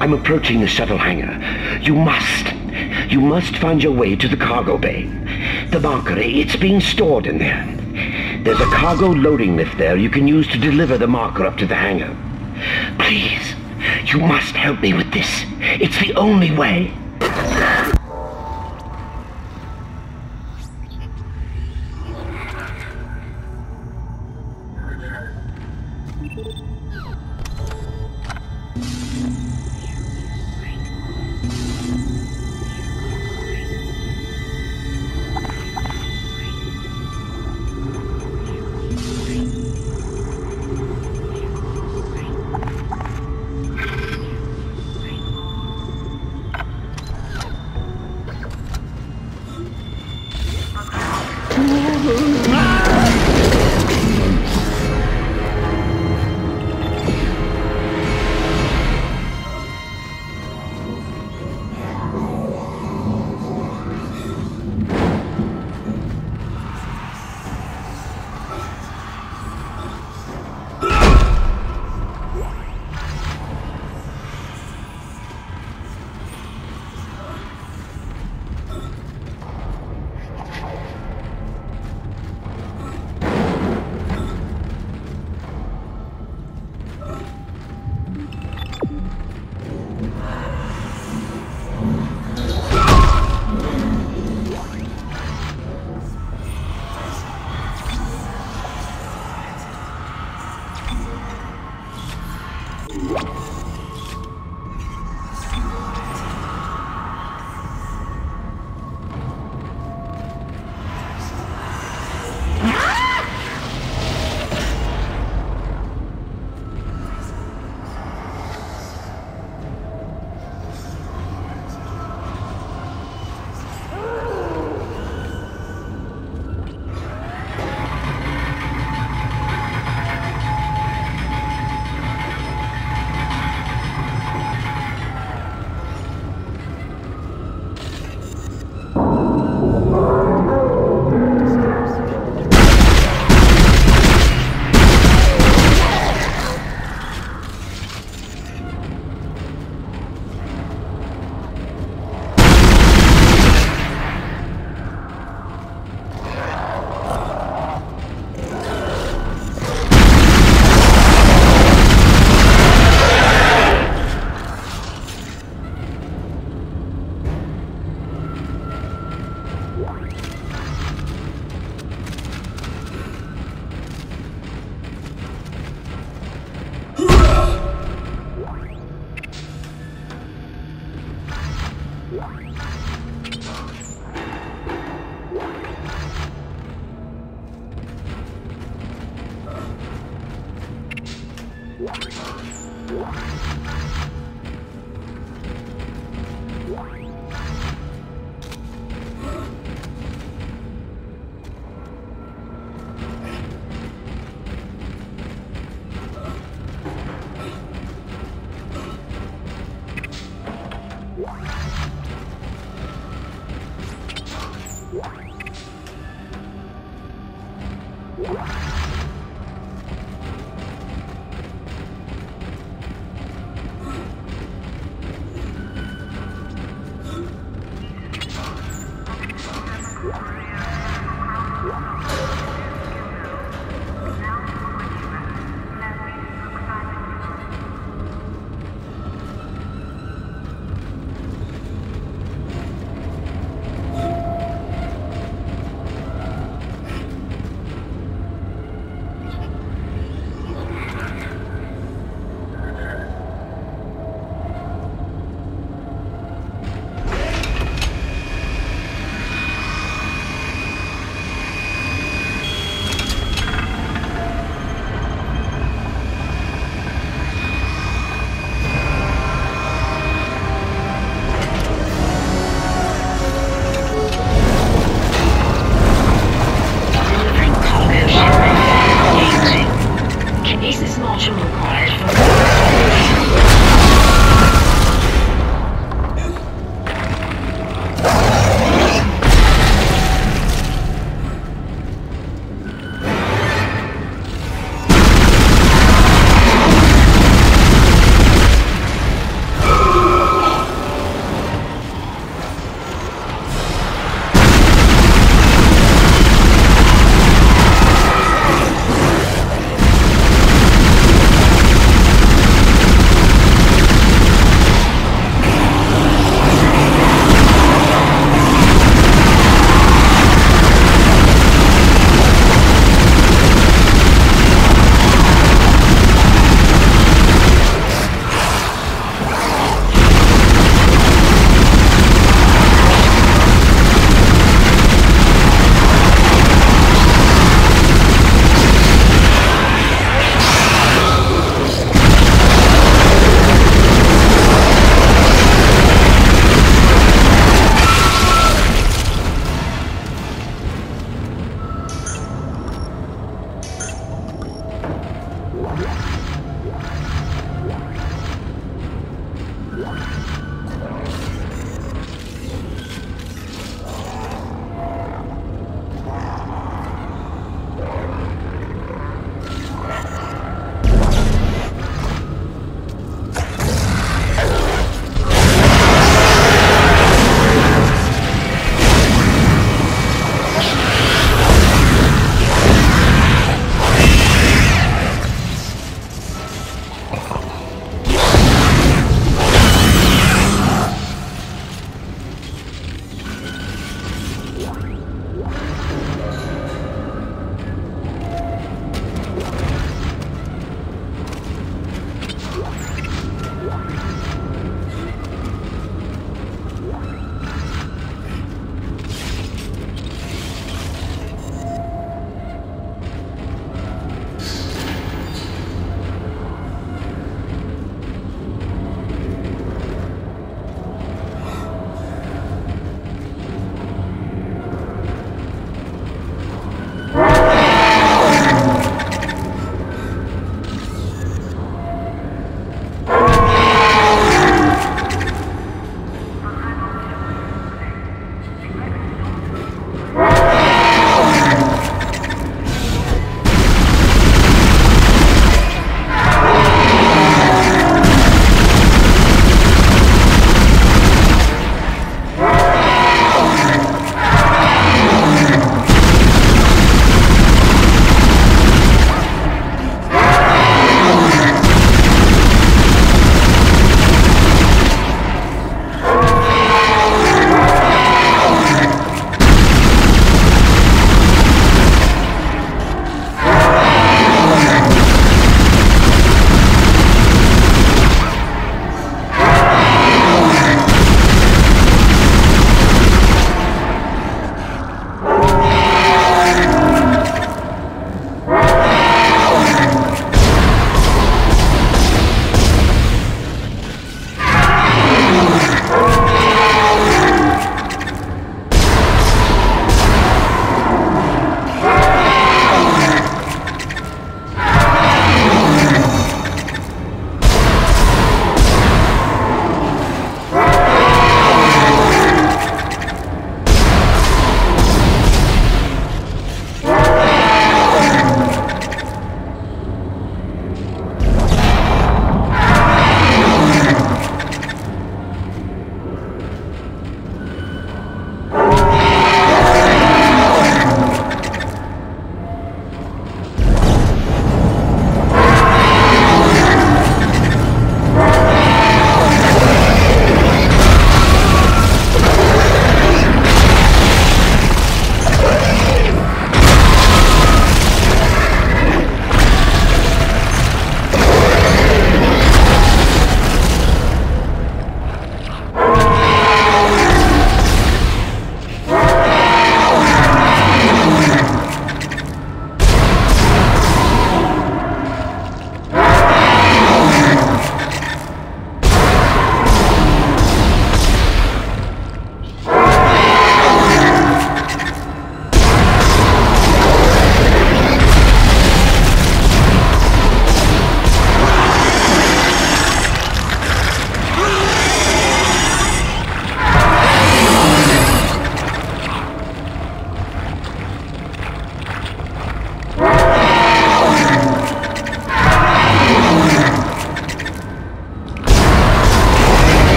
I'm approaching the shuttle hangar. You must, you must find your way to the cargo bay. The marker, it's being stored in there. There's a cargo loading lift there you can use to deliver the marker up to the hangar. Please, you must help me with this. It's the only way. Oh, Wow. Basis module required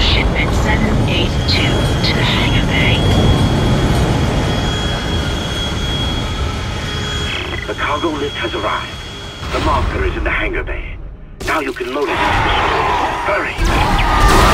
shipment 782 to the hangar bay. The cargo lift has arrived. The marker is in the hangar bay. Now you can load it into the ship. Hurry!